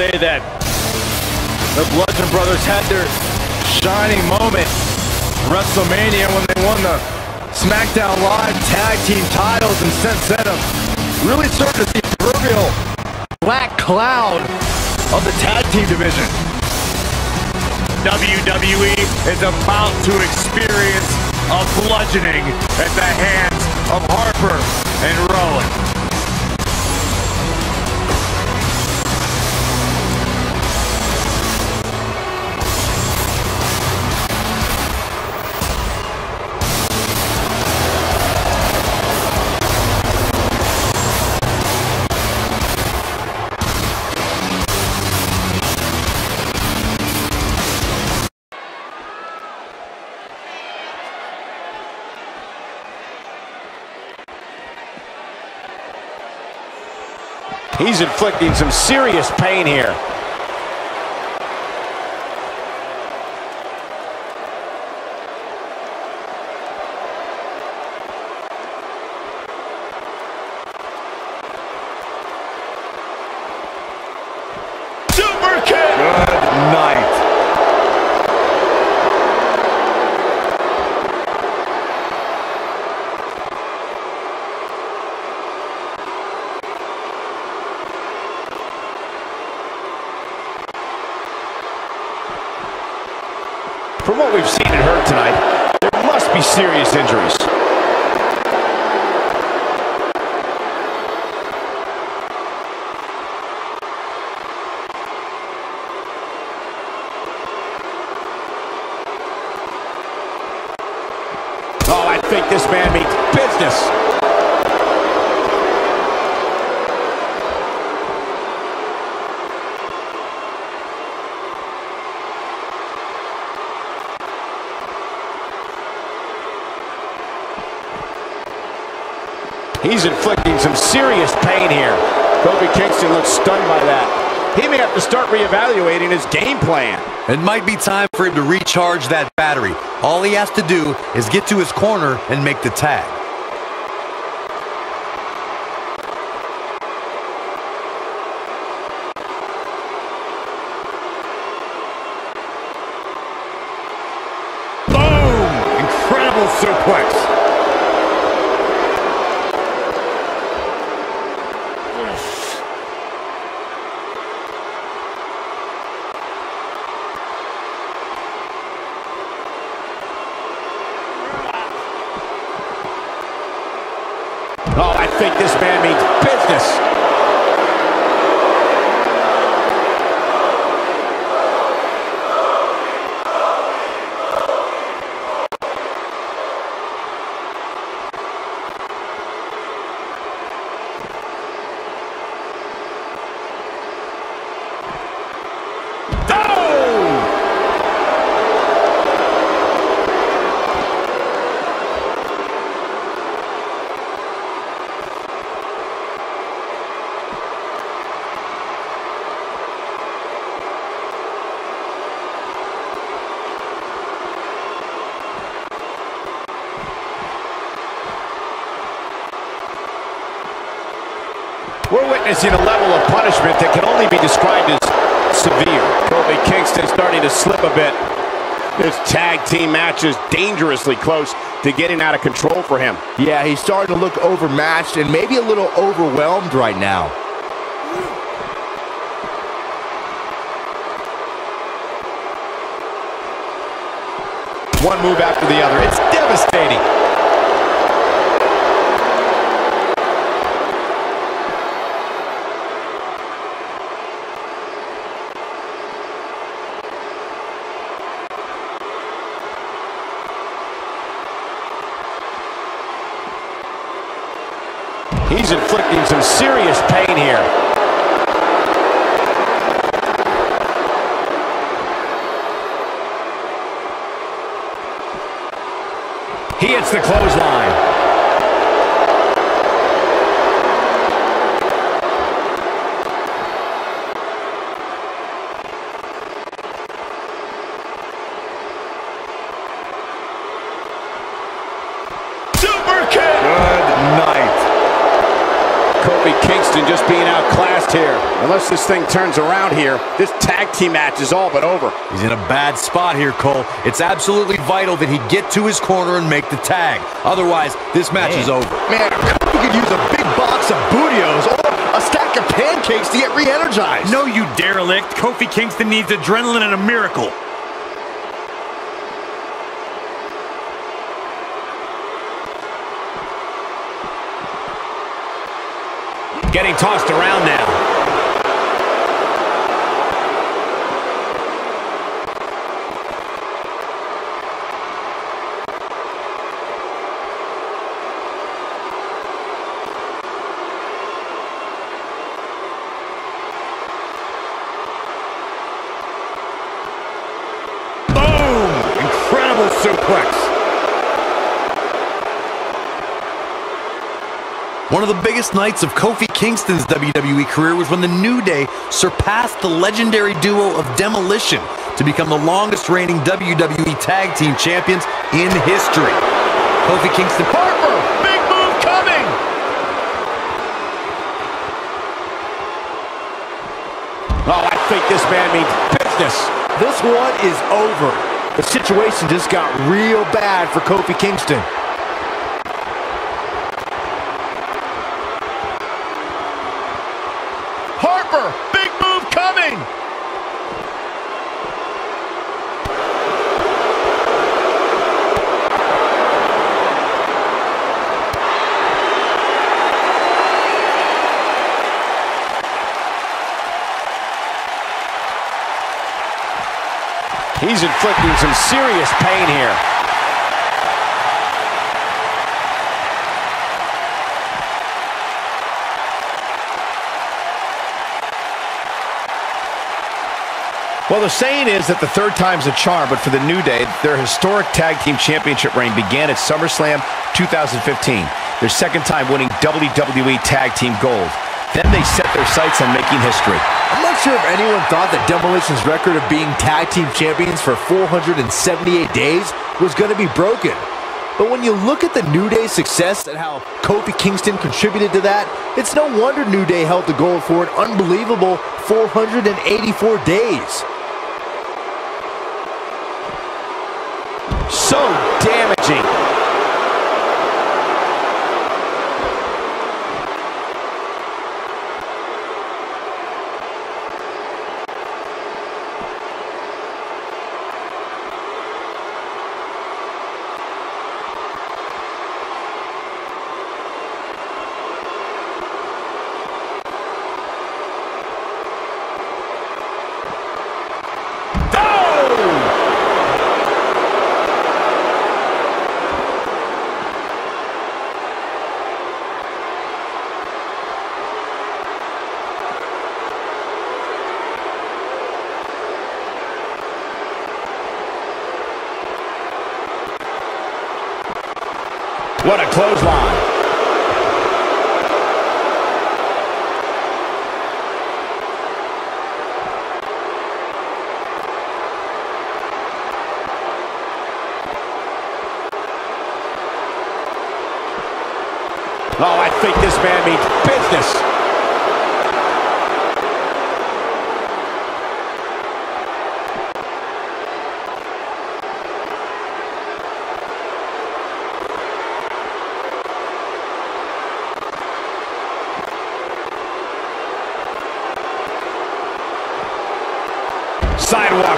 say that the Bludgeon Brothers had their shining moment WrestleMania when they won the SmackDown Live Tag Team titles and since then have really started to see proverbial black cloud of the tag team division. WWE is about to experience a bludgeoning at the hands of Harper and Rowan. He's inflicting some serious pain here. Super kick! Good night. From what we've seen and heard tonight, there must be serious injuries. Oh, I think this man means business. He's inflicting some serious pain here. Kofi Kingston looks stunned by that. He may have to start reevaluating his game plan. It might be time for him to recharge that battery. All he has to do is get to his corner and make the tag. Boom! Incredible suplex. Oh, I think this man means business. Oh! We're witnessing a level of punishment that can only be described as severe. Kofi Kingston starting to slip a bit. This tag team match is dangerously close to getting out of control for him. Yeah, he's starting to look overmatched and maybe a little overwhelmed right now. One move after the other. It's He's inflicting some serious pain here. He hits the clothesline. Super kick! Good night. Kofi Kingston Kingston just being outclassed here. Unless this thing turns around here, this tag team match is all but over. He's in a bad spot here, Cole. It's absolutely vital that he get to his corner and make the tag. Otherwise, this match Man. is over. Man, Kofi could use a big box of Booty-O's or a stack of pancakes to get re-energized. No, you derelict. Kofi Kingston needs adrenaline and a miracle. Getting tossed around now. One of the biggest nights of Kofi Kingston's WWE career was when the New Day surpassed the legendary duo of Demolition to become the longest reigning WWE Tag Team Champions in history. Kofi Kingston Harper, big move coming. Oh, I think this man means business. This one is over. The situation just got real bad for Kofi Kingston. Harper, big move coming. Inflicting some serious pain here. Well, the saying is that the third time's a charm, but for the New Day, their historic tag team championship reign began at SummerSlam 2015, their second time winning WWE Tag Team Gold. Then they set their sights on making history. I'm not sure if anyone thought that Demolition's record of being tag team champions for 478 days was going to be broken. But when you look at the New Day's success and how Kofi Kingston contributed to that, it's no wonder New Day held the gold for an unbelievable 484 days. So damaging. What a clothesline. Oh, I think this man means business.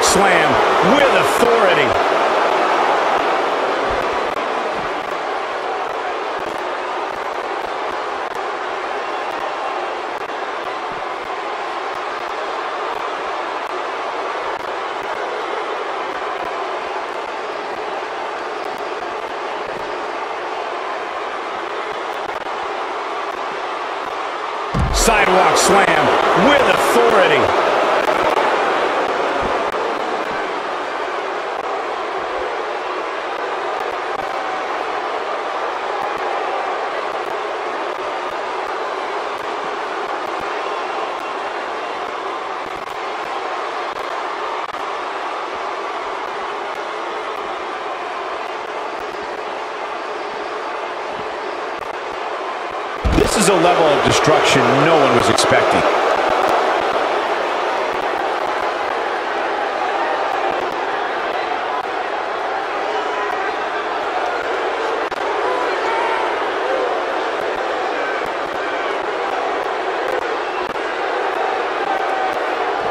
Slam a level of destruction no one was expecting.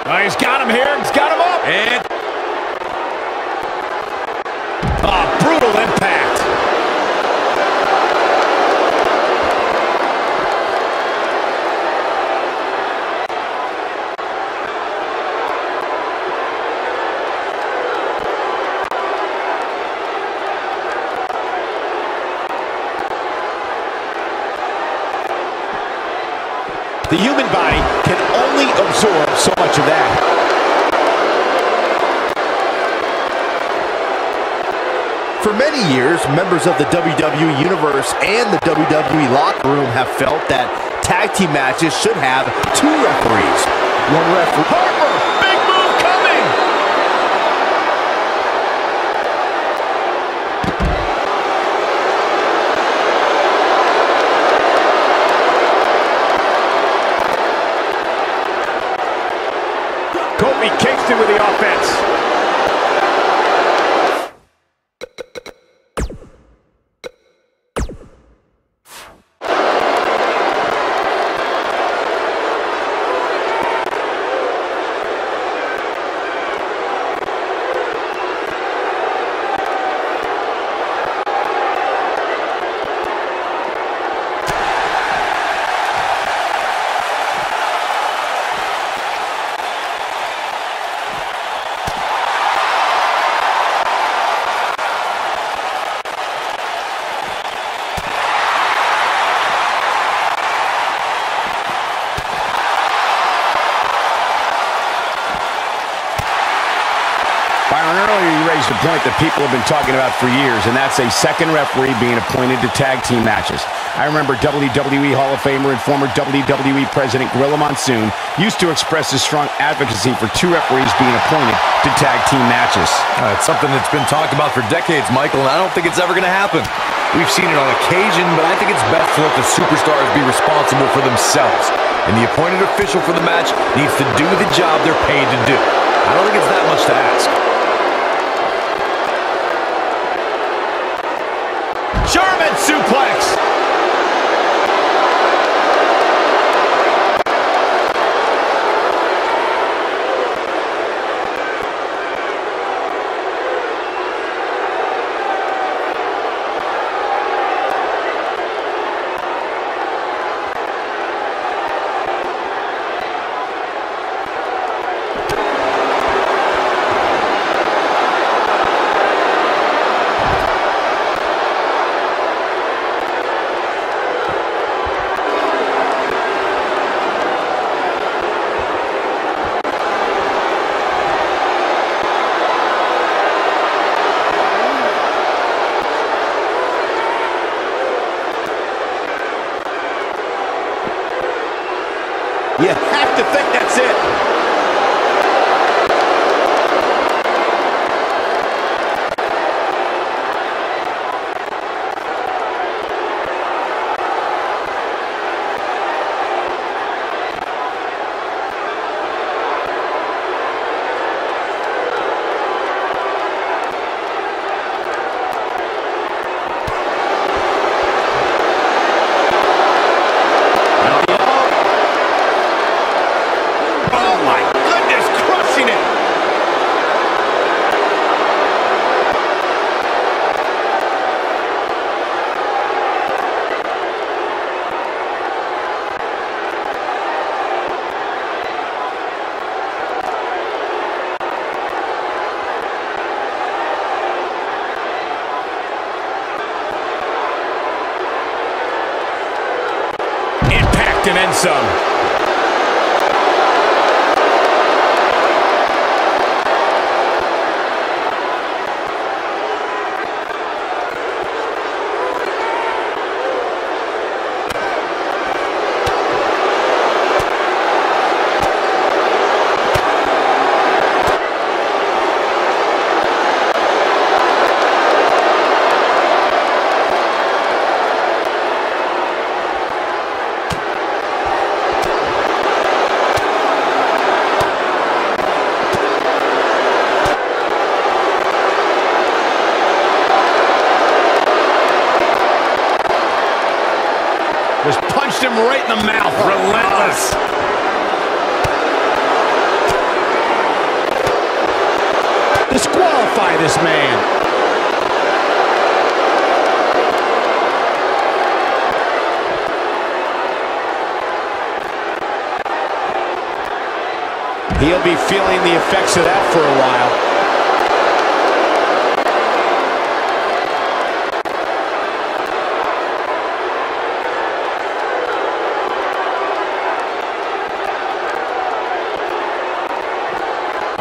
Oh, he's got him here. He's got him up. And Ah, brutal impact. The human body can only absorb so much of that. For many years, members of the WWE Universe and the WWE locker room have felt that tag team matches should have two referees. One referee. Harper! Big move coming! Kofi Kingston with the offense. Point that people have been talking about for years, and that's a second referee being appointed to tag team matches. I remember WWE Hall of Famer and former WWE President Gorilla Monsoon used to express his strong advocacy for two referees being appointed to tag team matches. Uh, it's something that's been talked about for decades, Michael, and I don't think it's ever going to happen. We've seen it on occasion, but I think it's best to let the superstars be responsible for themselves. And the appointed official for the match needs to do the job they're paid to do. I don't think it's that much to ask. Right in the mouth. Relentless. Disqualify this man. He'll be feeling the effects of that for a while.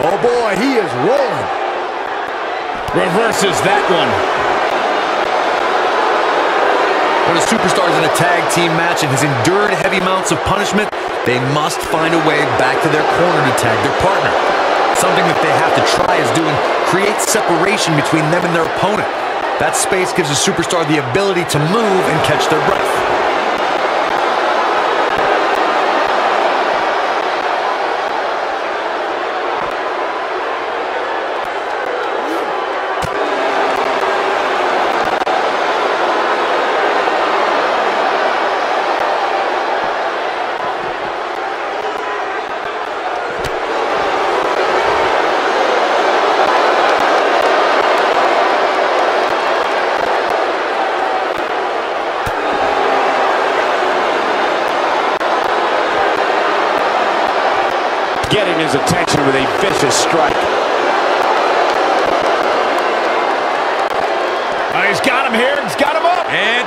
Oh boy, he is rolling. Reverses that one. When a superstar is in a tag team match and has endured heavy amounts of punishment, they must find a way back to their corner to tag their partner. Something that they have to try is doing create separation between them and their opponent. That space gives a superstar the ability to move and catch their breath. getting his attention with a vicious strike. Oh, he's got him here. He's got him up. And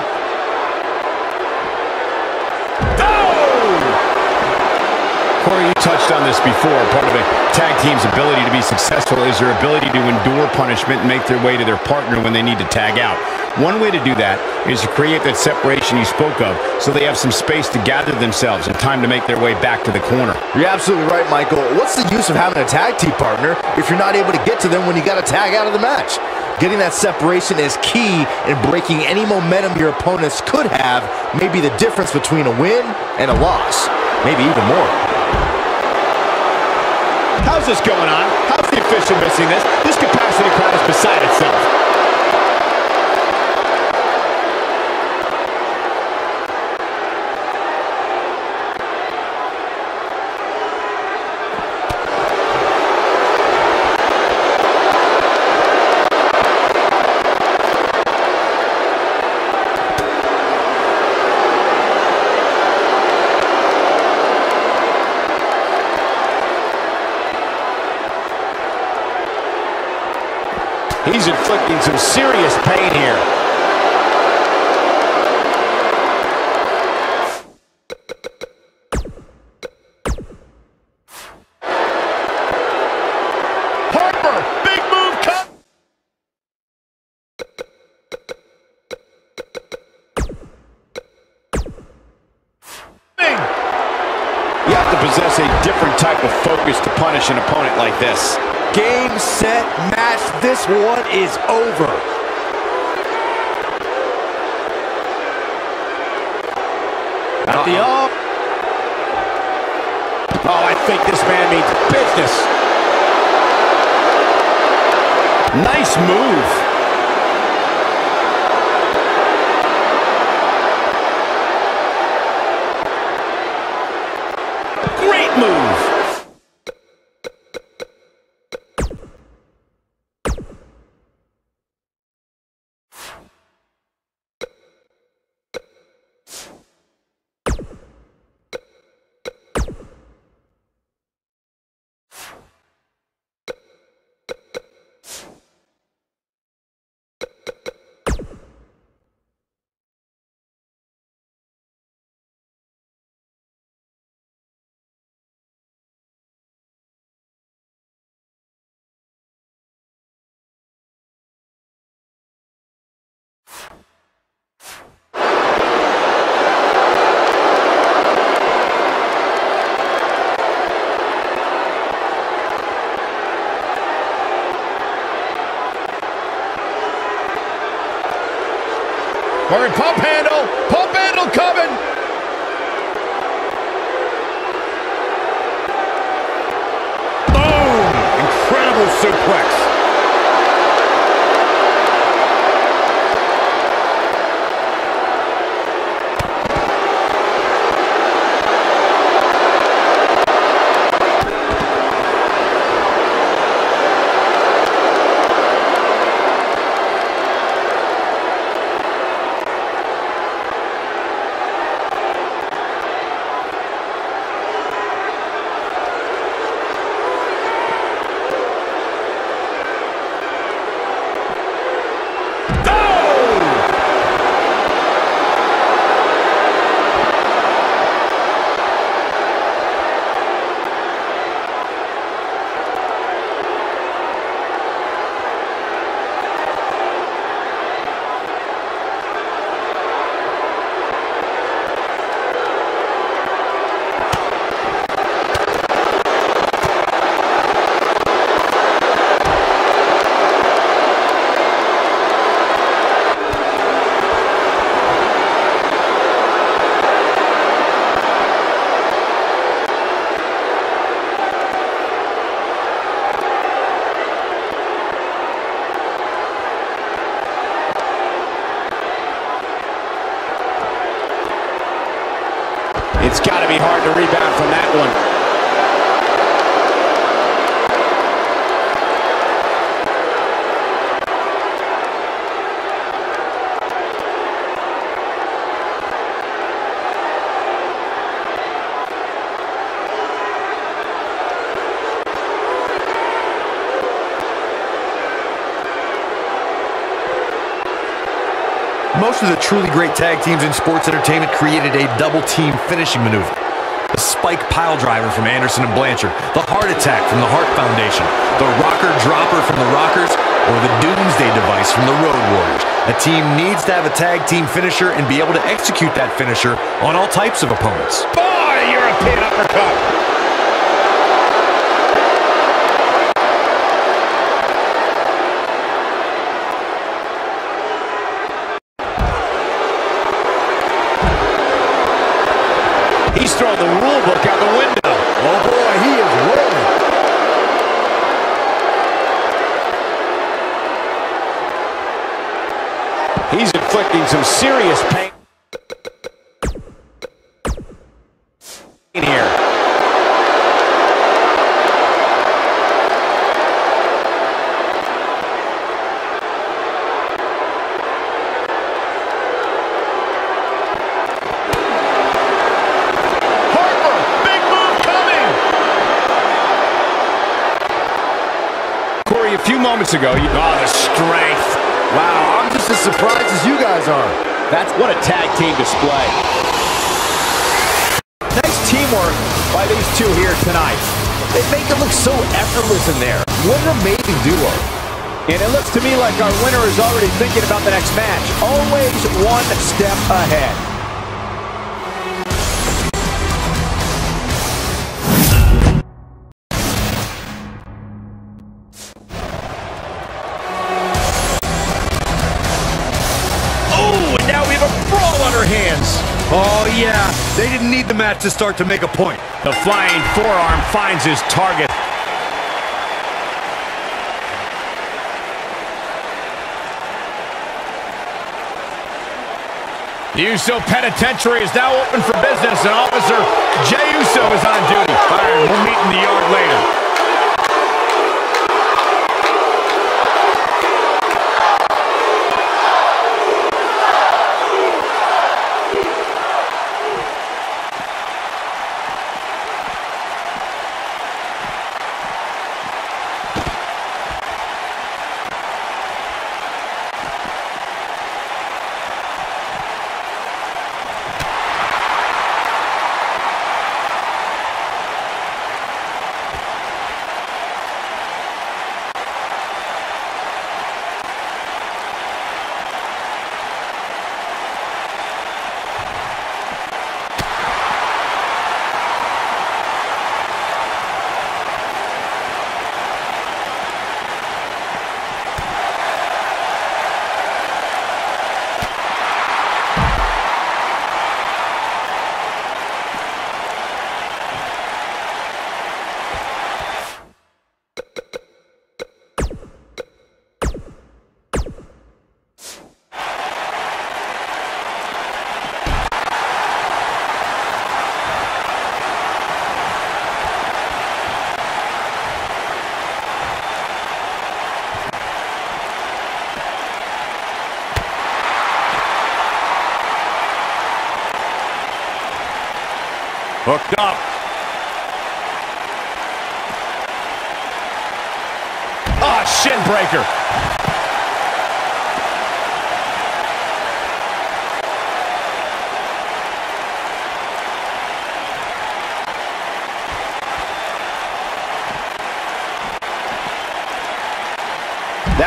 Corey, you touched on this before. Part of a tag team's ability to be successful is their ability to endure punishment and make their way to their partner when they need to tag out. One way to do that is to create that separation you spoke of so they have some space to gather themselves and time to make their way back to the corner. You're absolutely right, Michael. What's the use of having a tag team partner if you're not able to get to them when you got to tag out of the match? Getting that separation is key in breaking any momentum your opponents could have, maybe the difference between a win and a loss, maybe even more. How's this going on? How's the official missing this? This capacity crowd is beside itself. He's inflicting some serious pain here. Harper, big move cut. You have to possess a different type of focus to punish an opponent like this. Game, set, match. This one is over. At the up. Oh, I think this man means business. Nice move. Pump handle. Pump handle coming. Boom! Incredible suplex. It's got to be hard to rebound from that one. Of the truly great tag teams in sports entertainment created a double team finishing maneuver. The spike pile driver from Anderson and Blanchard, the heart attack from the Hart Foundation, the rocker dropper from the Rockers, or the Doomsday device from the Road Warriors. A team needs to have a tag team finisher and be able to execute that finisher on all types of opponents. Boy, European uppercut. He's throwing the rule book out the window. Oh, boy, he is rolling. He's inflicting some serious pain. Moments ago. You, oh, the strength. Wow, I'm just as surprised as you guys are. That's what a tag team display. Nice teamwork by these two here tonight. They make it look so effortless in there. What an amazing duo. And it looks to me like our winner is already thinking about the next match. Always one step ahead. Oh, yeah. They didn't need the match to start to make a point. The flying forearm finds his target. The Uso Penitentiary is now open for business, and Officer Jey Uso is on duty. Right, we'll meet in the yard later.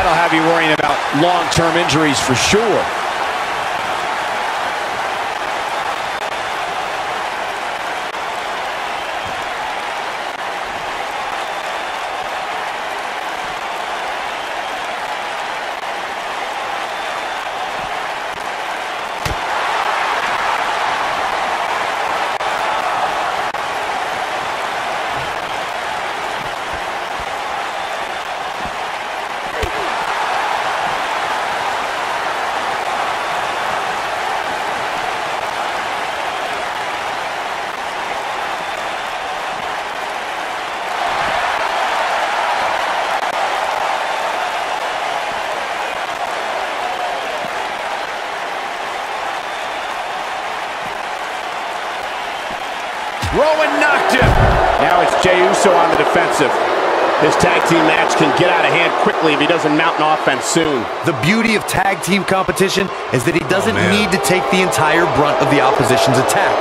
That'll have you worrying about long-term injuries for sure. Soon. The beauty of tag team competition is that he oh, doesn't Oh, need to take the entire brunt of the opposition's attack.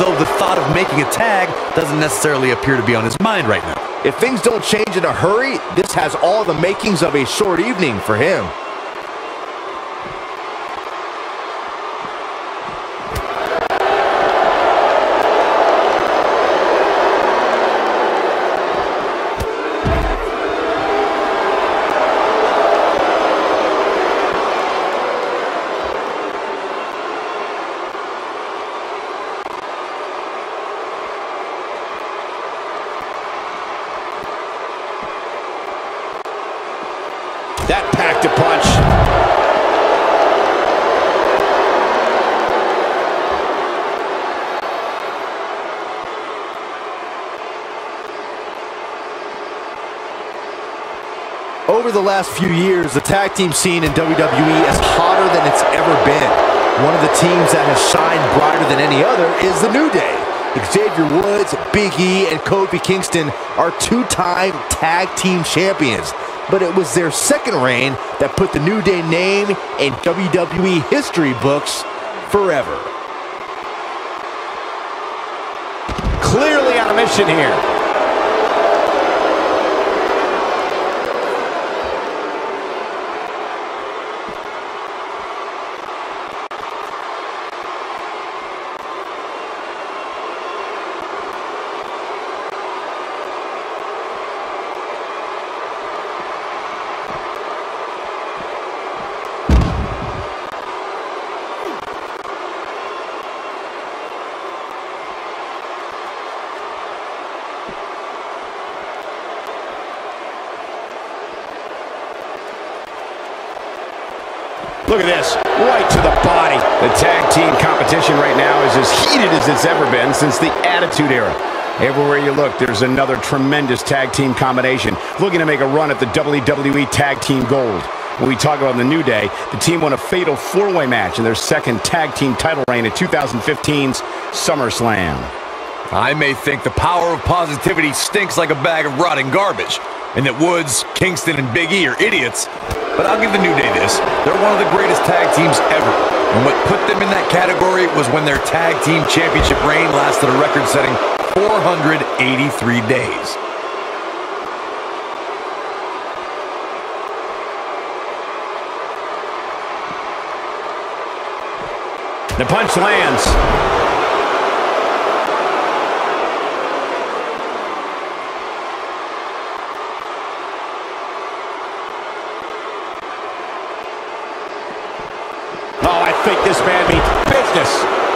Though the thought of making a tag doesn't necessarily appear to be on his mind right now. If things don't change in a hurry, this has all the makings of a short evening for him. That packed a punch. Over the last few years, the tag team scene in WWE is hotter than it's ever been. One of the teams that has shined brighter than any other is the New Day. Xavier Woods, Big E, and Kofi Kingston are two-time tag team champions. But it was their second reign that put the New Day name in WWE history books forever. Clearly on a mission here. Look at this, right to the body. The tag team competition right now is as heated as it's ever been since the Attitude Era. Everywhere you look, there's another tremendous tag team combination looking to make a run at the WWE Tag Team Gold. When we talk about the New Day, the team won a fatal four-way match in their second tag team title reign at 2015's SummerSlam. I may think the power of positivity stinks like a bag of rotting garbage, and that Woods, Kingston, and Big E are idiots, but I'll give the New Day this. They're one of the greatest tag teams ever. And what put them in that category was when their tag team championship reign lasted a record-setting 483 days. The punch lands. Oh, I think this man means business.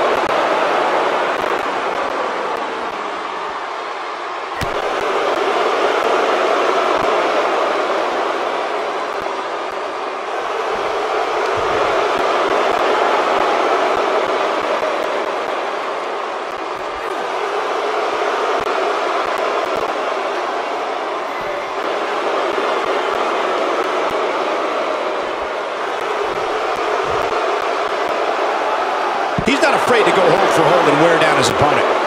He's not afraid to go hold for hold and wear down his opponent.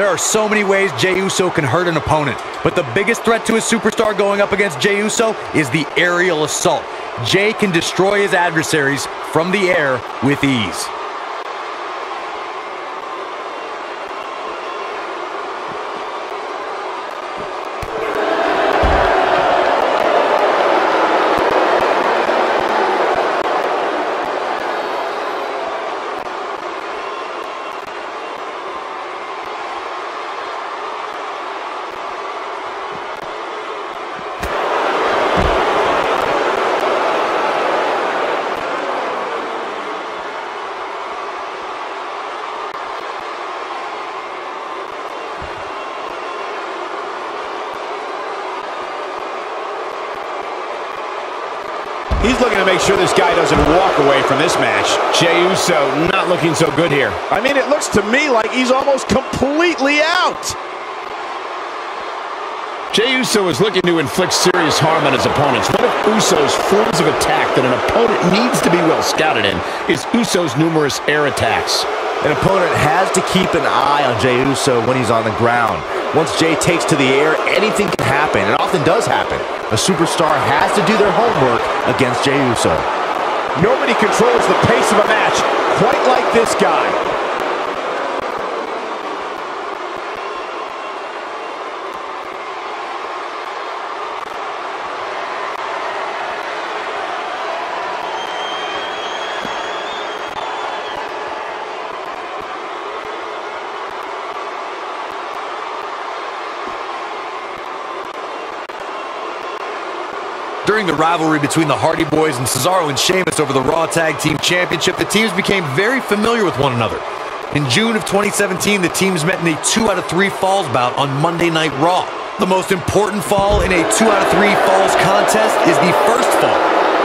There are so many ways Jey Uso can hurt an opponent, but the biggest threat to a superstar going up against Jey Uso is the aerial assault. Jey can destroy his adversaries from the air with ease. Looking to make sure this guy doesn't walk away from this match. Jey Uso not looking so good here. I mean, it looks to me like he's almost completely out. Jey Uso is looking to inflict serious harm on his opponents. One of Uso's forms of attack that an opponent needs to be well scouted in is Uso's numerous air attacks. An opponent has to keep an eye on Jey Uso when he's on the ground. Once Jey takes to the air, anything can happen. It often does happen. A superstar has to do their homework against Jey Uso. Nobody controls the pace of a match quite like this guy. During the rivalry between the Hardy Boys and Cesaro and Sheamus over the Raw Tag Team Championship, the teams became very familiar with one another. In June of 2017, the teams met in a two out of three falls bout on Monday Night Raw. The most important fall in a two out of three falls contest is the first fall.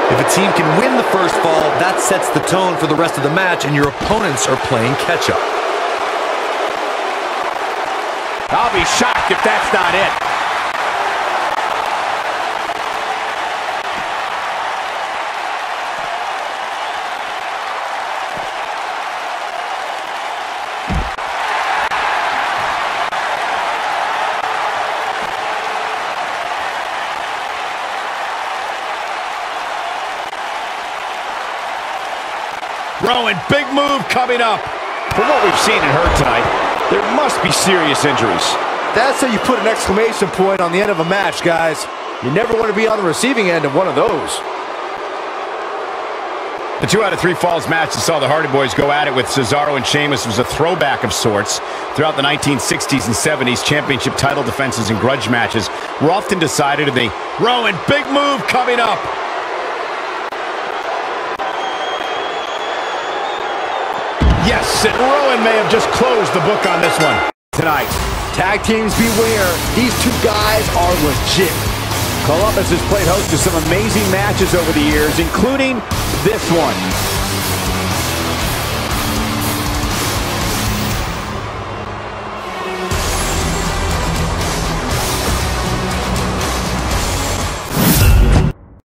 If a team can win the first fall, that sets the tone for the rest of the match, and your opponents are playing catch up. I'll be shocked if that's not it. Rowan, big move coming up. From what we've seen and heard tonight, there must be serious injuries. That's how you put an exclamation point on the end of a match, guys. You never want to be on the receiving end of one of those. The two out of three falls match that saw the Hardy Boys go at it with Cesaro and Sheamus was a throwback of sorts. Throughout the 1960s and 70s, championship title defenses and grudge matches were often decided in the Rowan, big move coming up. And Rowan may have just closed the book on this one tonight. Tag teams beware. These two guys are legit. Columbus has played host to some amazing matches over the years, including this one.